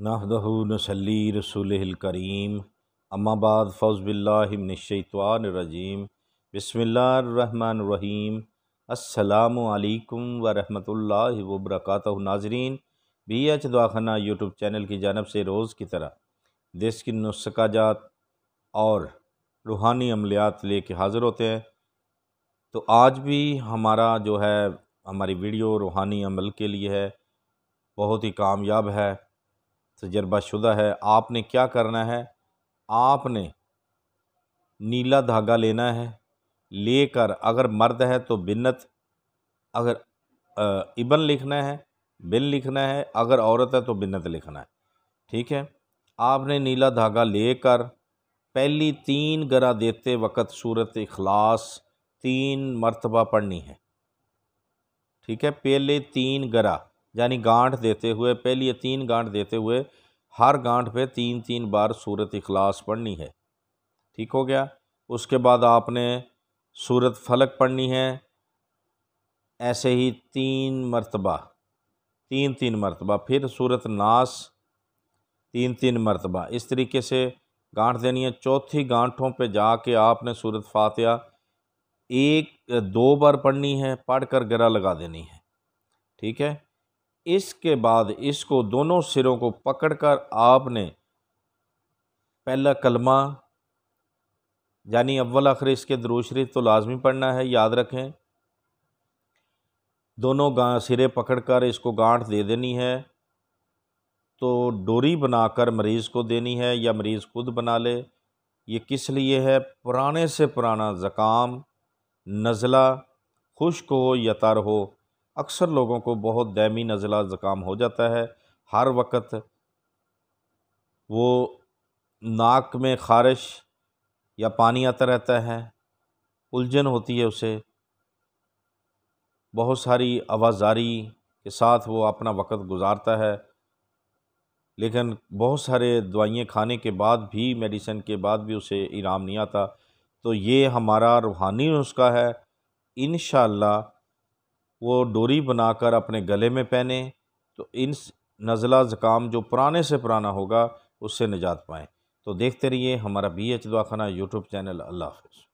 नहदहू नसली रसूल करीम। अम्माबाद फ़ौज़बिल्लिनशैतवानरजीम बसमीम असलकम वरहमल वबरक नाजरीन बी एच दवाखाना यूट्यूब चैनल की जानब से रोज़ की तरह देश की नुस्खाजात और रूहानी अमलियात लेके हाज़िर होते हैं। तो आज भी हमारा जो है, हमारी वीडियो रूहानी अमल के लिए है, बहुत ही कामयाब है। तजर्बाशुदा है। आपने क्या करना है? आपने नीला धागा लेना है। लेकर अगर मर्द है तो बिन्नत, अगर इबन लिखना है, बिन लिखना है, अगर औरत है तो बिन्नत लिखना है। ठीक है? आपने नीला धागा लेकर पहली तीन गरा देते वक़्त सूरत इखलास तीन मरतबा पढ़नी है। ठीक है? पहले तीन गरा, यानी गांठ देते हुए, पहली तीन गांठ देते हुए हर गांठ पे तीन तीन बार सूरत इखलास पढ़नी है। ठीक हो गया? उसके बाद आपने सूरत फलक पढ़नी है। ऐसे ही तीन मरतबा, तीन तीन मरतबा, फिर सूरत नास, तीन तीन मरतबा। इस तरीके से गांठ देनी है। चौथी गांठों पे जाके आपने सूरत फातिहा एक, दो बार पढ़नी है पढ़ कर गिरा लगा देनी है। ठीक है? इसके बाद इसको दोनों सिरों को पकड़कर आपने पहला कलमा, यानी अव्वल आखिर इसके दरूशरी तो लाजमी पढ़ना है, याद रखें। दोनों गा, सिरे पकड़कर इसको गांठ दे देनी है। तो डोरी बनाकर मरीज़ को देनी है या मरीज़ खुद बना ले, ये किस लिए है? पुराने से पुराना ज़काम, नज़ला, खुश्क हो या तर हो अक्सर लोगों को बहुत दैमी नज़ला ज़ुकाम हो जाता है। हर वक्त वो नाक में ख़ारिश या पानी आता रहता है, उलझन होती है उसे। बहुत सारी आवाज़ारी के साथ वो अपना वक्त गुजारता है। लेकिन बहुत सारे दवाइयाँ खाने के बाद भी, मेडिसिन के बाद भी उसे इराम नहीं आता। तो ये हमारा रूहानी नुस्खा है। इन वो डोरी बनाकर अपने गले में पहने तो इन नज़ला ज़ुकाम जो पुराने से पुराना होगा, उससे निजात पाएँ। तो देखते रहिए हमारा बी एच दवाखाना यूट्यूब चैनल। अल्लाह हाफ़